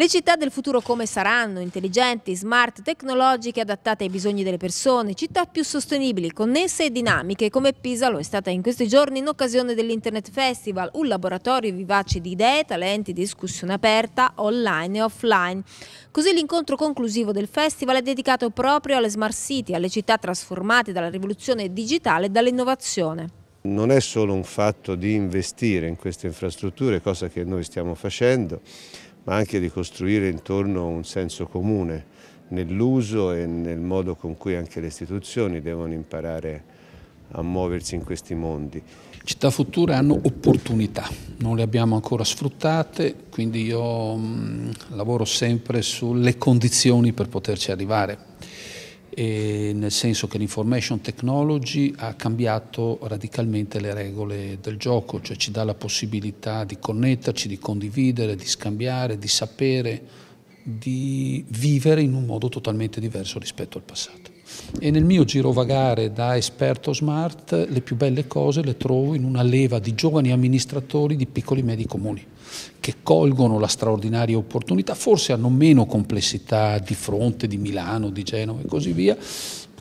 Le città del futuro come saranno? Intelligenti, smart, tecnologiche, adattate ai bisogni delle persone, città più sostenibili, connesse e dinamiche come Pisa lo è stata in questi giorni in occasione dell'Internet Festival, un laboratorio vivace di idee, talenti, discussione aperta, online e offline. Così l'incontro conclusivo del festival è dedicato proprio alle smart city, alle città trasformate dalla rivoluzione digitale e dall'innovazione. Non è solo un fatto di investire in queste infrastrutture, cosa che noi stiamo facendo, ma anche di costruire intorno un senso comune nell'uso e nel modo con cui anche le istituzioni devono imparare a muoversi in questi mondi. Città future hanno opportunità, non le abbiamo ancora sfruttate, quindi io mh, lavoro sempre sulle condizioni per poterci arrivare nel senso che l'information technology ha cambiato radicalmente le regole del gioco, cioè ci dà la possibilità di connetterci, di condividere, di scambiare, di sapere, di vivere in un modo totalmente diverso rispetto al passato. E nel mio girovagare da esperto smart le più belle cose le trovo in una leva di giovani amministratori di piccoli e medi comuni che colgono la straordinaria opportunità, forse hanno meno complessità di fronte di Milano, di Genova e così via,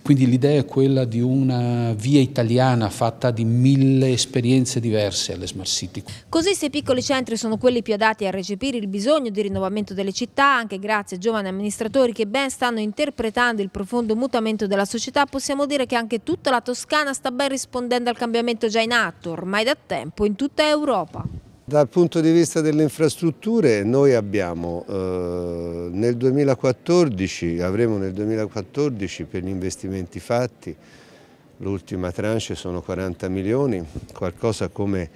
quindi l'idea è quella di una via italiana fatta di mille esperienze diverse alle smart city. Così se i piccoli centri sono quelli più adatti a recepire il bisogno di rinnovamento delle città, anche grazie a giovani amministratori che ben stanno interpretando il profondo mutamento della società, possiamo dire che anche tutta la Toscana sta ben rispondendo al cambiamento già in atto, ormai da tempo, in tutta Europa. Dal punto di vista delle infrastrutture noi abbiamo eh, nel 2014, avremo nel 2014 per gli investimenti fatti, l'ultima tranche sono 40 milioni, qualcosa come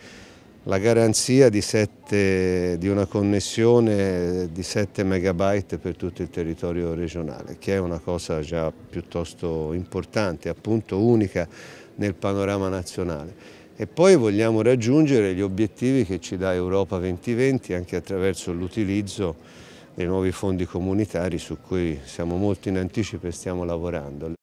la garanzia di, 7, di una connessione di 7 megabyte per tutto il territorio regionale, che è una cosa già piuttosto importante, appunto unica nel panorama nazionale e poi vogliamo raggiungere gli obiettivi che ci dà Europa 2020 anche attraverso l'utilizzo dei nuovi fondi comunitari su cui siamo molto in anticipo e stiamo lavorando.